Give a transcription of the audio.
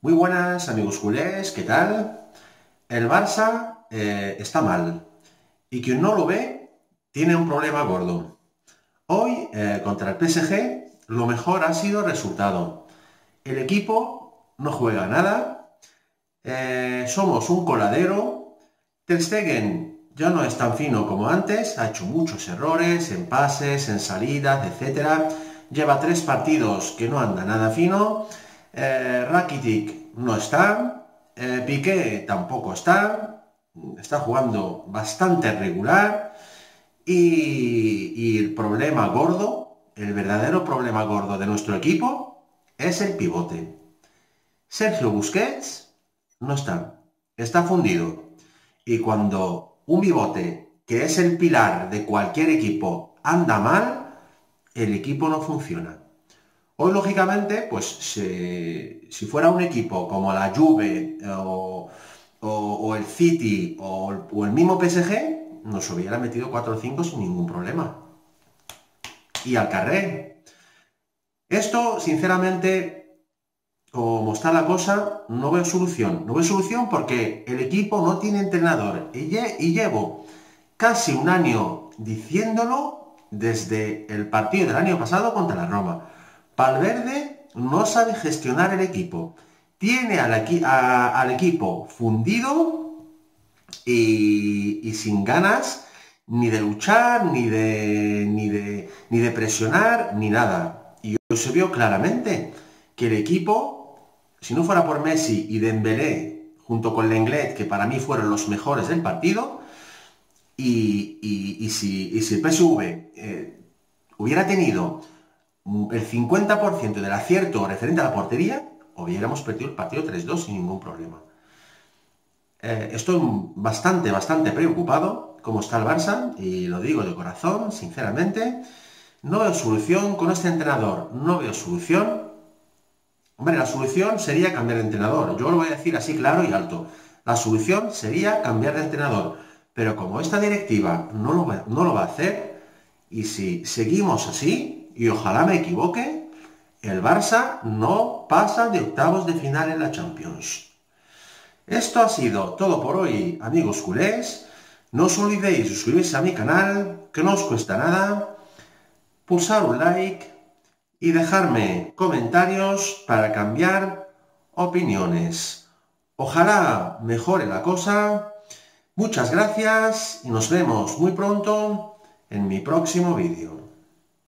Muy buenas amigos culés, ¿qué tal? El Barça eh, está mal y quien no lo ve tiene un problema gordo. Hoy eh, contra el PSG lo mejor ha sido el resultado. El equipo no juega nada, eh, somos un coladero, Ter Stegen ya no es tan fino como antes, ha hecho muchos errores en pases, en salidas, etc. Lleva tres partidos que no anda nada fino eh, Rakitic no está, eh, Piqué tampoco está, está jugando bastante regular y, el problema gordo, el verdadero problema gordo de nuestro equipo es el pivote. Sergio Busquets no está, está fundido. Y cuando un pivote, que es el pilar de cualquier equipo, anda mal, el equipo no funciona. Hoy, lógicamente, pues si fuera un equipo como la Juve o, el City o, el mismo PSG, nos hubiera metido 4 o 5 sin ningún problema. Y al carré. Esto, sinceramente, como está la cosa, no veo solución. No veo solución porque el equipo no tiene entrenador. Y, y llevo casi un año diciéndolo desde el partido del año pasado contra la Roma. Valverde no sabe gestionar el equipo. Tiene al, equipo fundido y, sin ganas ni de luchar, ni de, ni de, ni de presionar, ni nada. Y se vio claramente que el equipo, si no fuera por Messi y Dembélé, junto con Lenglet, que para mí fueron los mejores del partido, y, si, el PSV eh, hubiera tenido el 50% del acierto referente a la portería, hubiéramos perdido el partido 3-2 sin ningún problema. Eh, estoy bastante, bastante preocupado cómo está el Barça, y lo digo de corazón, sinceramente. No veo solución con este entrenador, no veo solución. Hombre, la solución sería cambiar de entrenador. Yo lo voy a decir así claro y alto. La solución sería cambiar de entrenador. Pero como esta directiva no lo no lo va a hacer, y si seguimos así, y ojalá me equivoque, el Barça no pasa de octavos de final en la Champions. Esto ha sido todo por hoy, amigos culés. No os olvidéis suscribirse a mi canal, que no os cuesta nada, pulsar un like y dejarme comentarios para cambiar opiniones. Ojalá mejore la cosa. Muchas gracias y nos vemos muy pronto en mi próximo vídeo.